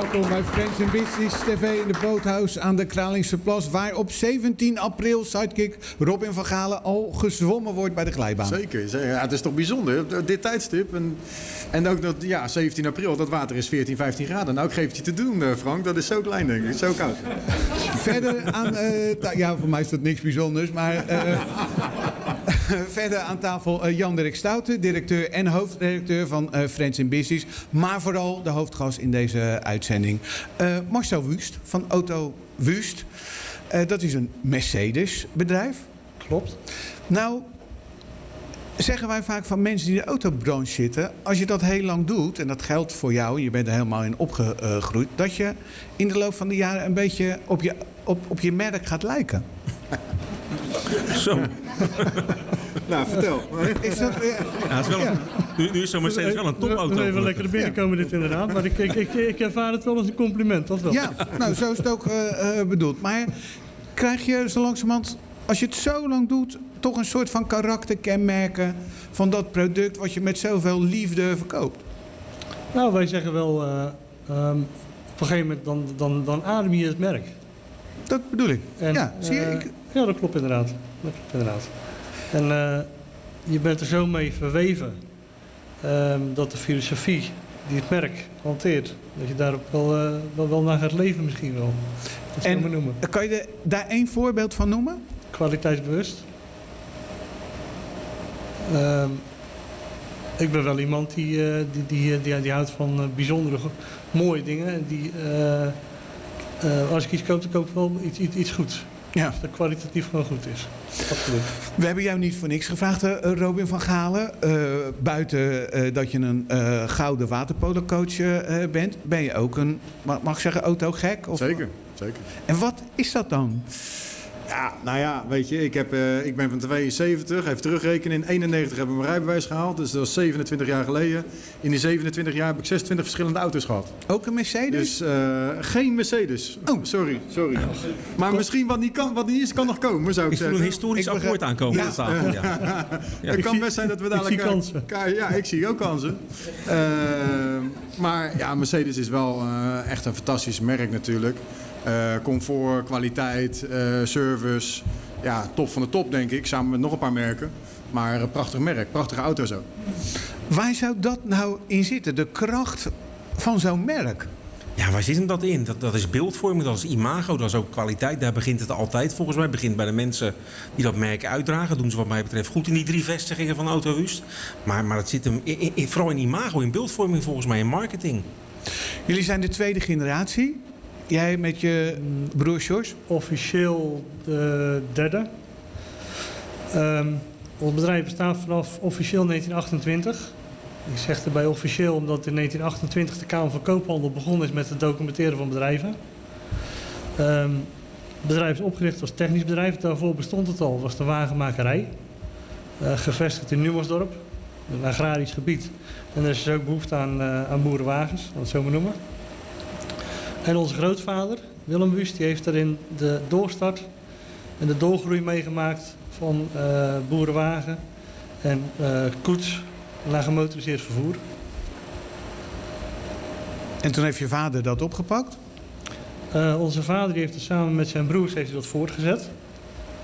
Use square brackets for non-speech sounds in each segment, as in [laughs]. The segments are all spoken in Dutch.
Welkom bij Friends in Business TV in de Boothuis aan de Kralingse Plas. Waar op 17 april sidekick Robin van Galen al gezwommen wordt bij de glijbaan. Zeker, zeker. Ja, het is toch bijzonder, op dit tijdstip. En, en ook dat, ja, 17 april, dat water is 14, 15 graden. Nou, ik geef het je te doen, eh, Frank. Dat is zo klein, denk ik. Zo koud. Verder aan... eh, ja, voor mij is dat niks bijzonders, maar... eh, [laughs] Verder aan tafel eh, Jan-Dirk Stouten, directeur en hoofdredacteur van eh, Friends in Business. Maar vooral de hoofdgast in deze uitzending. Eh, Marcel Wust van Auto Wust. Dat is een Mercedes bedrijf. Klopt. Nou, zeggen wij vaak van mensen die in de autobranche zitten... als je dat heel lang doet, en dat geldt voor jou... je bent er helemaal in opgegroeid... dat je in de loop van de jaren een beetje op je, op, op je merk gaat lijken. [laughs] Zo. [laughs] Nou, vertel. Is dat, eh, Ja, is wel een, nu, nu is zo'n Mercedes wel een topauto. Even lekker er binnenkomen dit inderdaad. Maar ik, ik, ik, ik ervaar het wel als een compliment, dat wel. ja, nou, zo is het ook eh, eh, bedoeld. Maar krijg je zo langzamerhand, als je het zo lang doet... toch een soort van karakterkenmerken van dat product... wat je met zoveel liefde verkoopt? Nou, wij zeggen wel, eh, ehm, op een gegeven moment dan, dan, dan adem je het merk. Dat bedoel ik. En, ja, zie je? Ik, Ja, dat klopt inderdaad. Dat klopt inderdaad. En eh, je bent er zo mee verweven ehm, dat de filosofie die het merk hanteert, dat je daarop wel, eh, wel, wel naar gaat leven misschien wel. Dat En- maar noemen. kan je daar één voorbeeld van noemen? Kwaliteitsbewust. Ehm, ik ben wel iemand die, eh, die, die, die, die houdt van bijzondere, mooie dingen. En die, als ik iets koop, dan koop ik wel iets, iets, iets goeds. Ja. Dat kwalitatief gewoon goed is. Absoluut. We hebben jou niet voor niks gevraagd, eh, Robin van Galen. Eh, buiten eh, dat je een eh, gouden waterpolocoach eh, bent, ben je ook een, mag mag ik zeggen, autogek? Of, Zeker, zeker. En wat is dat dan? Ja, nou ja, weet je, ik, heb, eh, ik ben van 72, even terugrekenen. In 91 heb ik mijn rijbewijs gehaald, dus dat was 27 jaar geleden. In die 27 jaar heb ik 26 verschillende auto's gehad. Ook een Mercedes? Dus eh, geen Mercedes. Oh. Sorry, sorry. Maar misschien wat niet, kan, wat niet is, kan nog komen, zou ik, Ik voel een zeggen. historisch Ik akkoord aankomen Ja. aan tafel. Ja. [laughs] Ja. Het kan best zijn dat we dadelijk... zie eh, kansen. ka- Ja, ik zie ook kansen. Eh, maar ja, Mercedes is wel eh, echt een fantastisch merk natuurlijk. Eh, comfort, kwaliteit, eh, service. Ja, top van de top denk ik. Samen met nog een paar merken. Maar een prachtig merk, prachtige auto's ook. Waar zou dat nou in zitten? De kracht van zo'n merk? Ja, waar zit hem dat in? Dat, dat is beeldvorming, dat is imago, dat is ook kwaliteit. Daar begint het altijd volgens mij. Het begint bij de mensen die dat merk uitdragen. doen ze wat mij betreft goed in die drie vestigingen van Autowust. Maar, maar het zit hem in, in- vooral in imago, in beeldvorming volgens mij, in marketing. Jullie zijn de tweede generatie. Jij met je broer George. Officieel de derde. Ehm, ons bedrijf bestaat vanaf officieel 1928. Ik zeg erbij officieel omdat in 1928 de Kamer van Koophandel begonnen is met het documenteren van bedrijven. Ehm, het bedrijf is opgericht als technisch bedrijf. Daarvoor bestond het al, was de wagenmakerij. Eh, gevestigd in Numansdorp, een agrarisch gebied. En er is dus ook behoefte aan, eh, aan boerenwagens, laat het zo maar noemen. En onze grootvader, Willem Wust, die heeft daarin de doorstart en de doorgroei meegemaakt van eh, boerenwagen en eh, koets naar gemotoriseerd vervoer. En toen heeft je vader dat opgepakt. Eh, onze vader die heeft het samen met zijn broers heeft hij dat voortgezet.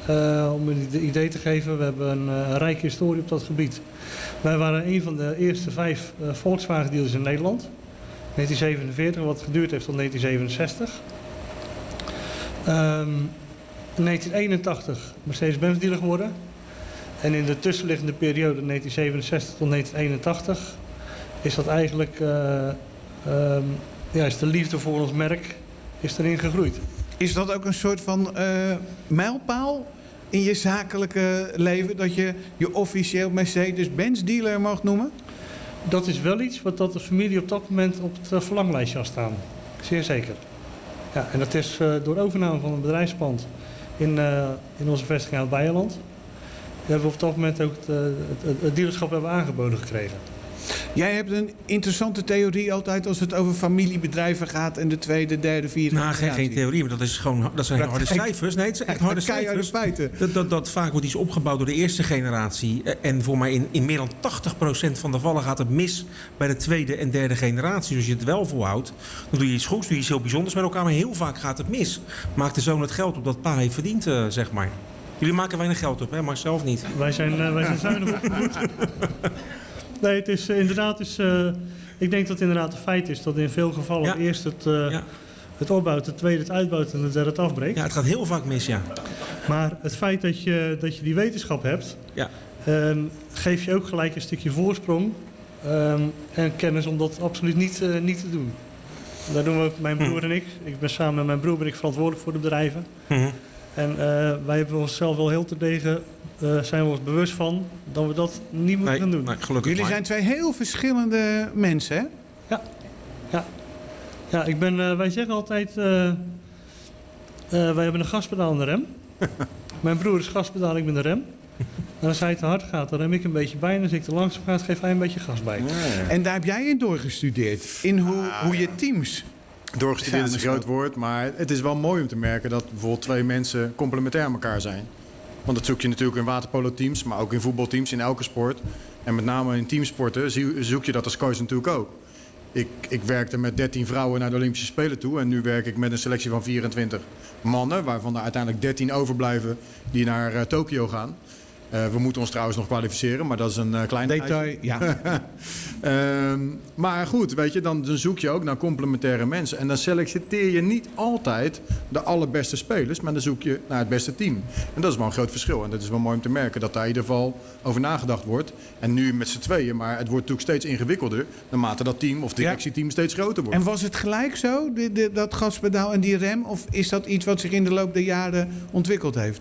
Eh, om een ide- idee te geven, we hebben een rijke historie op dat gebied. Wij waren een van de eerste vijf Volkswagen dealers in Nederland. 1947, wat geduurd heeft tot 1967. Ehm, in 1981 Mercedes-Benz dealer geworden. En in de tussenliggende periode 1967 tot 1981 is dat eigenlijk eh, ehm, ja, is de liefde voor ons merk is erin gegroeid. Is dat ook een soort van eh, mijlpaal in je zakelijke leven? Dat je je officieel Mercedes-Benz dealer mag noemen? Dat is wel iets wat dat de familie op dat moment op het eh, verlanglijstje had staan. Zeer zeker. Ja, en dat is eh, door overname van een bedrijfspand in, eh, in onze vestiging uit Beierland. Die hebben we op dat moment ook het, het, het, het dealerschap hebben aangeboden gekregen. Jij hebt een interessante theorie altijd als het over familiebedrijven gaat en de tweede, derde, vierde. Nou, geen, geen theorie, maar dat, is gewoon, dat zijn harde cijfers. Nee, het zijn echt harde Keiharde cijfers. feiten. Dat, dat, dat vaak wordt iets opgebouwd door de eerste generatie. Eh, En voor mij in, in meer dan 80% van de gevallen gaat het mis bij de tweede en derde generatie. Dus als je het wel volhoudt, dan doe je iets goeds, doe je iets heel bijzonders met elkaar. Maar heel vaak gaat het mis. Maakt de zoon het geld op dat pa heeft verdiend, eh, zeg maar. Jullie maken weinig geld op, hè? maar zelf niet. Wij zijn, eh, wij zijn [laughs] zuinig opgevoed. Nee, het is eh, inderdaad... Is, eh, ik denk dat het inderdaad een feit is dat in veel gevallen Ja. eerst het, eh, Ja. het opbouwt, het tweede het uitbouwt en het derde het afbreekt. Ja, het gaat heel vaak mis, ja. Maar het feit dat je, dat je die wetenschap hebt, Ja. ehm, geeft je ook gelijk een stukje voorsprong ehm, en kennis om dat absoluut niet, niet te doen. Daar doen we ook, mijn broer en ik. Ik ben samen met mijn broer ben ik verantwoordelijk voor de bedrijven. Mhm. En wij hebben onszelf wel heel terdege, eh zijn we ons bewust van dat we dat niet moeten Nee, doen. nee, gelukkig Jullie maar. zijn twee heel verschillende mensen, hè? Ja, ik ben, eh, wij zeggen altijd, eh, eh, wij hebben een gaspedaal en een rem. [laughs] Mijn broer is gaspedaal, ik ben de rem. En als hij te hard gaat, dan rem ik een beetje bij. En als ik te langzaam ga, geeft hij een beetje gas bij. En daar heb jij in doorgestudeerd. In hoe, hoe je teams. Doorgestudeerd is een groot woord, maar het is wel mooi om te merken dat bijvoorbeeld twee mensen complementair aan elkaar zijn. Want dat zoek je natuurlijk in waterpolo-teams, maar ook in voetbalteams, in elke sport. En met name in teamsporten zoek je dat als coach natuurlijk ook. Ik, ik werkte met 13 vrouwen naar de Olympische Spelen toe en nu werk ik met een selectie van 24 mannen, waarvan er uiteindelijk 13 overblijven die naar eh, Tokio gaan. Eh, we moeten ons trouwens nog kwalificeren, maar dat is een eh, klein Detail, ja. [laughs] Ehm, maar goed, weet je, dan, dan zoek je ook naar complementaire mensen. En dan selecteer je niet altijd de allerbeste spelers, maar dan zoek je naar het beste team. En dat is wel een groot verschil. En dat is wel mooi om te merken dat daar in ieder geval over nagedacht wordt. En nu met z'n tweeën, maar het wordt natuurlijk steeds ingewikkelder naarmate dat team of directieteam steeds groter wordt. En was het gelijk zo, die- die- dat gaspedaal en die rem? Of is dat iets wat zich in de loop der jaren ontwikkeld heeft?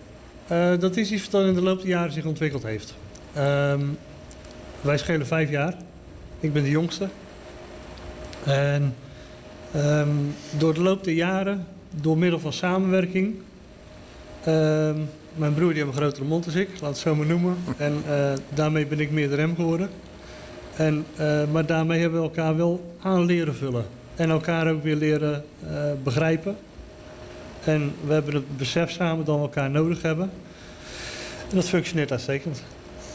Eh, dat is iets wat in de loop der jaren zich ontwikkeld heeft. Ehm, wij schelen vijf jaar. Ik ben de jongste. En ehm, door de loop der jaren, door middel van samenwerking... ehm, mijn broer die heeft een grotere mond dan ik, laat het zo maar noemen. [laughs] En eh, daarmee ben ik meer de rem geworden. En, eh, maar daarmee hebben we elkaar wel aan leren vullen. En elkaar ook weer leren begrijpen. En we hebben het besef samen dat we elkaar nodig hebben. En dat functioneert uitstekend.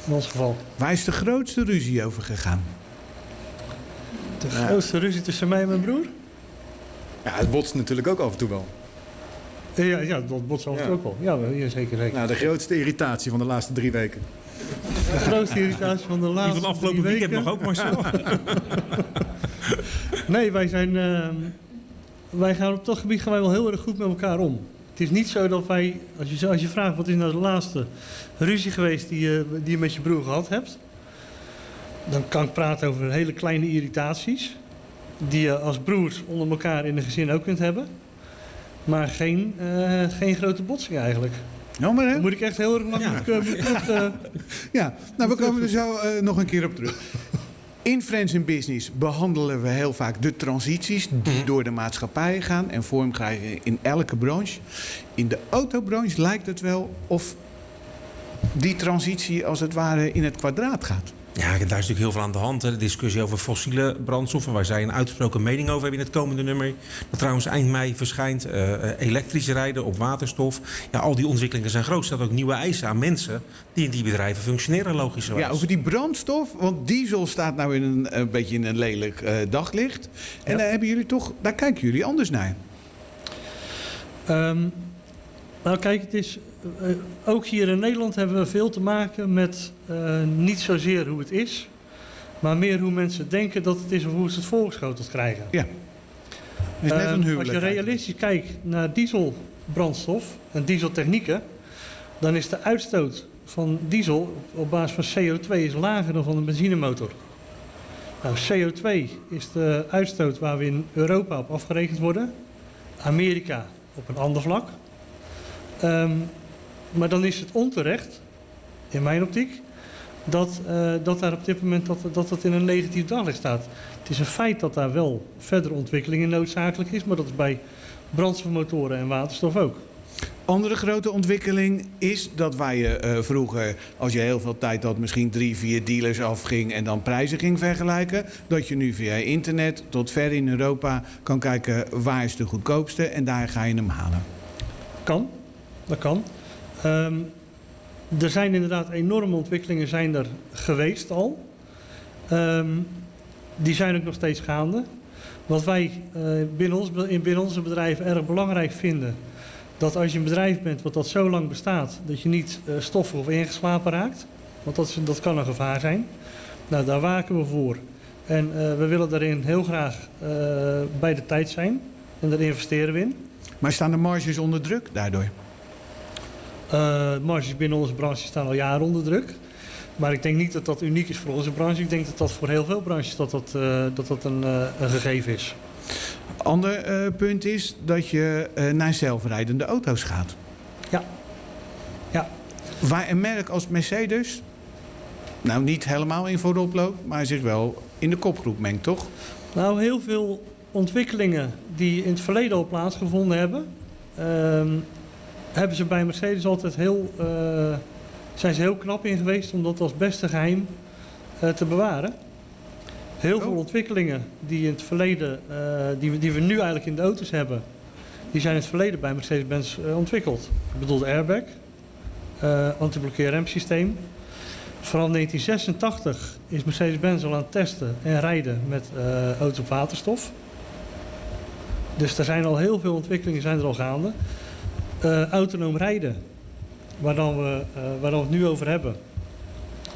In ons geval. Waar is de grootste ruzie over gegaan? De grootste ruzie tussen mij en mijn broer? Ja, het botst natuurlijk ook af en toe wel. Eh, Ja, ja dat botst af en toe Ja. ook wel. Ja, zeker. zeker. Nou, de grootste irritatie van de laatste drie weken. De grootste irritatie van de Die laatste van afgelopen weekend nog ook, Marcel. [laughs] Nee, wij zijn... ehm, wij gaan op dat gebied gaan wij wel heel erg goed met elkaar om. Het is niet zo dat wij... Als je, als je vraagt wat is nou de laatste ruzie geweest die je, die je met je broer gehad hebt... Dan kan ik praten over hele kleine irritaties. Die je als broers onder elkaar in een gezin ook kunt hebben. Maar geen, eh, geen grote botsing eigenlijk. Nou maar hè? Dan moet ik echt heel erg lang Ja. moet ik, eh, moet ik terug, eh, [laughs] Ja, nou we komen er zo nog een keer op terug. In Friends in Business behandelen we heel vaak de transities die door de maatschappij gaan en vorm krijgen in elke branche. In de autobranche lijkt het wel of die transitie als het ware in het kwadraat gaat. Ja, daar is natuurlijk heel veel aan de hand. Hè. De discussie over fossiele brandstoffen, waar zij een uitgesproken mening over hebben in het komende nummer. Dat trouwens eind mei verschijnt. Eh, eh, elektrisch rijden op waterstof. Ja, al die ontwikkelingen zijn groot. Er staat ook nieuwe eisen aan mensen die in die bedrijven functioneren, logischerwijs. Ja, over die brandstof, want diesel staat nou in een, een beetje in een lelijk eh, daglicht. En Ja. daar hebben jullie toch, daar kijken jullie anders naar. Ehm, nou kijk, het is, ook hier in Nederland hebben we veel te maken met eh, niet zozeer hoe het is, maar meer hoe mensen denken dat het is of hoe ze het voorgeschoteld krijgen. Ja. Is net Ehm, een huwelijk. als je realistisch kijkt naar dieselbrandstof en dieseltechnieken, dan is de uitstoot van diesel op- op basis van CO2 is lager dan van een benzinemotor. Nou, CO2 is de uitstoot waar we in Europa op afgerekend worden. Amerika op een ander vlak. Ehm, maar dan is het onterecht, in mijn optiek, dat, eh, dat daar op dit moment dat, dat in een negatief daglicht staat. Het is een feit dat daar wel verdere ontwikkeling in noodzakelijk is, maar dat is bij brandstofmotoren en waterstof ook. Andere grote ontwikkeling is dat waar je eh, vroeger, als je heel veel tijd had, misschien drie, vier dealers afging en dan prijzen ging vergelijken. Dat je nu via internet tot ver in Europa kan kijken waar is de goedkoopste en daar ga je hem halen. Kan, dat kan. Ehm, er zijn inderdaad enorme ontwikkelingen zijn er geweest al. Ehm, die zijn ook nog steeds gaande. Wat wij eh, binnen, ons, in- binnen onze bedrijven erg belangrijk vinden, dat als je een bedrijf bent wat dat zo lang bestaat, dat je niet eh, stoffig of ingeslapen raakt. Want dat, is, dat kan een gevaar zijn. Nou, daar waken we voor. En eh, we willen daarin heel graag bij de tijd zijn. En daar investeren we in. Maar staan de marges onder druk daardoor? Eh marges binnen onze branche staan al jaren onder druk. Maar ik denk niet dat dat uniek is voor onze branche. Ik denk dat dat voor heel veel branches dat dat, eh, dat, dat een, eh, een gegeven is. Ander punt is dat je naar zelfrijdende auto's gaat. Ja. Ja. Waar een merk als Mercedes, nou niet helemaal in voorop loopt, maar zich wel in de kopgroep mengt, toch? Nou, heel veel ontwikkelingen die in het verleden al plaatsgevonden hebben, ehm, hebben ze bij Mercedes altijd heel, eh, zijn ze heel knap in geweest om dat als beste geheim eh, te bewaren. Heel veel ontwikkelingen die in het verleden, eh, die, we, die we nu eigenlijk in de auto's hebben, die zijn in het verleden bij Mercedes-Benz ontwikkeld. Ik bedoel de airbag, eh anti-blokkeer remsysteem. Vanaf 1986 is Mercedes-Benz al aan het testen en rijden met auto's op waterstof. Dus er zijn al heel veel ontwikkelingen zijn er al gaande. Eh, autonoom rijden, waar, dan we, eh, waar dan we het nu over hebben.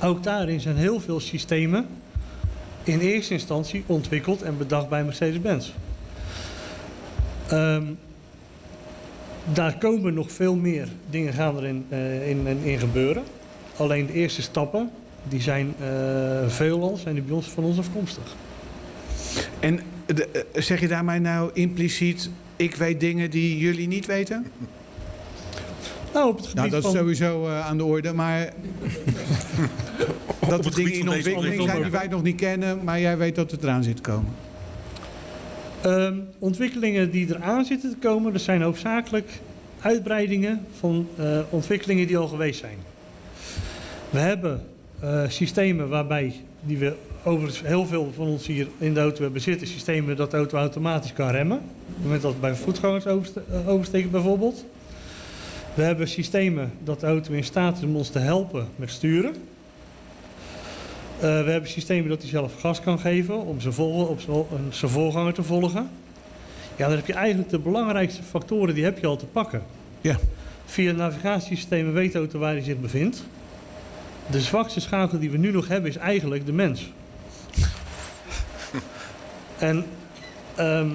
Ook daarin zijn heel veel systemen in eerste instantie ontwikkeld en bedacht bij Mercedes-Benz. Ehm, daar komen nog veel meer dingen gaan erin eh, in, in, gebeuren. Alleen de eerste stappen, die zijn veelal, zijn die bij ons van ons afkomstig. En zeg je daarmee nou impliciet, ik weet dingen die jullie niet weten? Nou, op het gebied Nou, dat is sowieso eh, aan de orde, maar dat er het dingen in ontwikkeling zijn die wij nog niet kennen, maar jij weet dat het eraan zit te komen. Ehm, ontwikkelingen die eraan zitten te komen, dat zijn hoofdzakelijk uitbreidingen van eh, ontwikkelingen die al geweest zijn. We hebben eh, systemen waarbij, die we overigens heel veel van ons hier in de auto hebben zitten, systemen dat de auto automatisch kan remmen. Op het moment dat het bij voetgangers overste- oversteken bijvoorbeeld. We hebben systemen dat de auto in staat is om ons te helpen met sturen. Eh, we hebben systemen dat hij zelf gas kan geven om zijn, vol, op zijn, voorganger te volgen. Ja, dan heb je eigenlijk de belangrijkste factoren, die heb je al te pakken. Ja. Via navigatiesystemen weet de auto waar hij zich bevindt. De zwakste schakel die we nu nog hebben is eigenlijk de mens. [laughs] en ehm,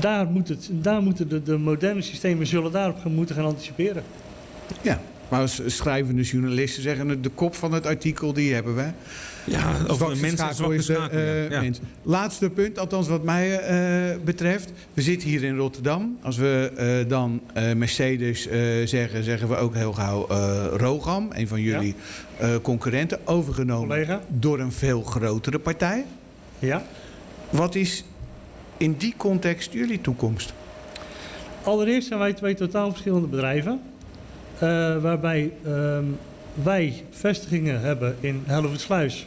daar, moet het, daar moeten de, de moderne systemen zullen daarop gaan, moeten gaan anticiperen. Ja, maar als schrijvende journalisten zeggen de kop van het artikel, die hebben we. Ja, over de mensen zwakke is de, schakel. eh, ja. mens. Laatste punt, althans wat mij eh, betreft. We zitten hier in Rotterdam. Als we eh, dan eh, Mercedes eh, zeggen, zeggen we ook heel gauw eh, Rogam. Een van jullie eh, concurrenten. Overgenomen Collega? door een veel grotere partij. Ja. Wat is in die context jullie toekomst? Allereerst zijn wij twee totaal verschillende bedrijven. eh, waarbij ehm, wij vestigingen hebben in Hellevoetsluis,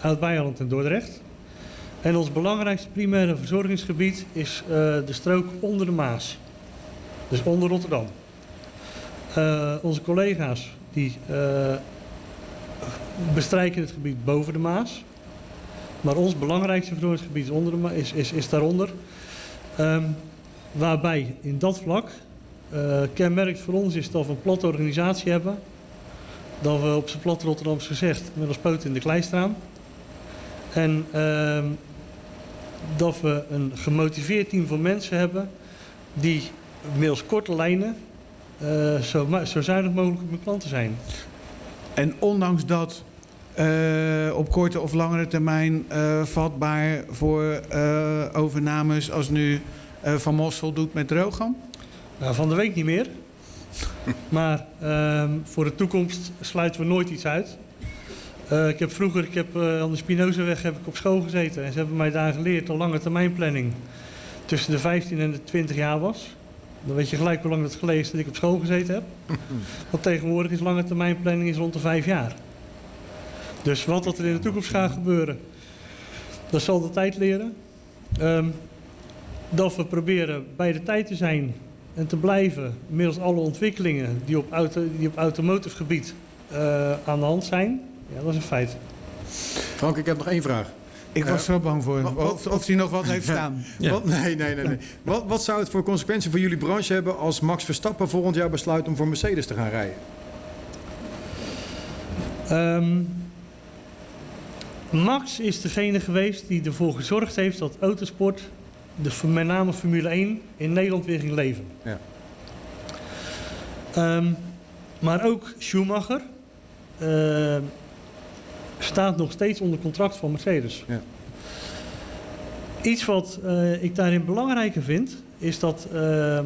Oud-Beijerland en Dordrecht. En ons belangrijkste primaire verzorgingsgebied is eh, de strook onder de Maas. Dus onder Rotterdam. Eh, onze collega's die bestrijken het gebied boven de Maas. Maar ons belangrijkste verzorgingsgebied is, onder is, is, is daaronder. Ehm, Waarbij in dat vlak eh kenmerkt voor ons is dat we een platte organisatie hebben. Dat we op zijn plat Rotterdams gezegd met ons poot in de klei staan. En ehm, dat we een gemotiveerd team van mensen hebben die middels korte lijnen eh, zo, zo zuinig mogelijk met klanten zijn. En ondanks dat eh, op korte of langere termijn eh, vatbaar voor eh, overnames als nu eh, Van Mossel doet met Rogam? Nou, van de week niet meer. [laughs] Maar ehm, voor de toekomst sluiten we nooit iets uit. Eh, ik heb vroeger, ik heb, eh, aan de Spinozaweg heb ik op school gezeten. En ze hebben mij daar geleerd dat lange termijn planning tussen de 15 en de 20 jaar was. Dan weet je gelijk hoe lang het geleden is dat ik op school gezeten heb. [laughs] Want tegenwoordig is lange termijn planning is rond de vijf jaar. Dus wat dat er in de toekomst gaat gebeuren, dat zal de tijd leren. Ehm, dat we proberen bij de tijd te zijn en te blijven middels alle ontwikkelingen die op, auto, die op automotive gebied eh, aan de hand zijn. Ja, dat is een feit. Frank, ik heb nog één vraag. Ik was zo bang voor hem. wat- wat- Of, of hij nog wat heeft staan. Ja. Wat, nee, nee, nee. nee. [laughs] Wat, wat zou het voor consequenties voor jullie branche hebben als Max Verstappen volgend jaar besluit om voor Mercedes te gaan rijden? Ehm, Max is degene geweest die ervoor gezorgd heeft dat autosport, de, met name Formule 1, in Nederland weer ging leven. Ja. Ehm, maar ook Schumacher ehm, staat nog steeds onder contract van Mercedes. Ja. Iets wat eh, ik daarin belangrijker vind, is dat ehm,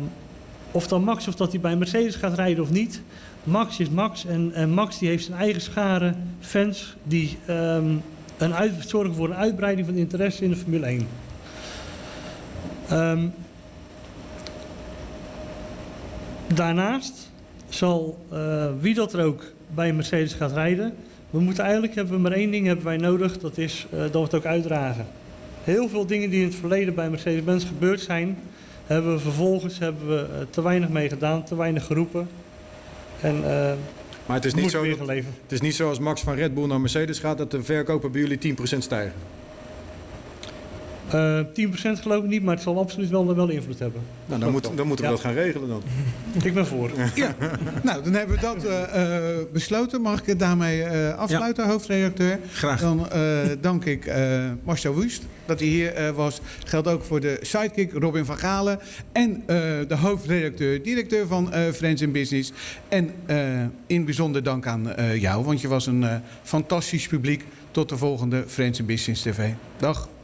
of dan Max of dat hij bij Mercedes gaat rijden of niet, Max is Max en, en Max die heeft zijn eigen schare fans die uit, zorgen voor een uitbreiding van interesse in de Formule 1. Ehm, daarnaast zal eh, wie dat er ook bij Mercedes gaat rijden, we moeten eigenlijk hebben we maar één ding hebben wij nodig, dat is eh, dat we het ook uitdragen. Heel veel dingen die in het verleden bij Mercedes-Benz gebeurd zijn, hebben we vervolgens hebben we, eh, te weinig mee gedaan, te weinig geroepen. En Maar het is, niet zo dat, het is niet zo als Max van Red Bull naar Mercedes gaat dat de verkopen bij jullie 10% stijgen. Eh 10% geloof ik niet, maar het zal absoluut wel, wel invloed hebben. Nou, dan, moet, dan moeten we Ja. dat gaan regelen dan. [laughs] Ik ben voor. Ja, nou, dan hebben we dat eh, eh, besloten. Mag ik het daarmee eh, afsluiten, hoofdredacteur? Graag. Dan eh, dank ik eh Marcel Wust dat hij hier eh, was. Geldt ook voor de sidekick Robin van Galen. En eh, de hoofdredacteur, directeur van eh Friends in Business. En in bijzonder dank aan jou, want je was een fantastisch publiek. Tot de volgende Friends in Business TV. Dag.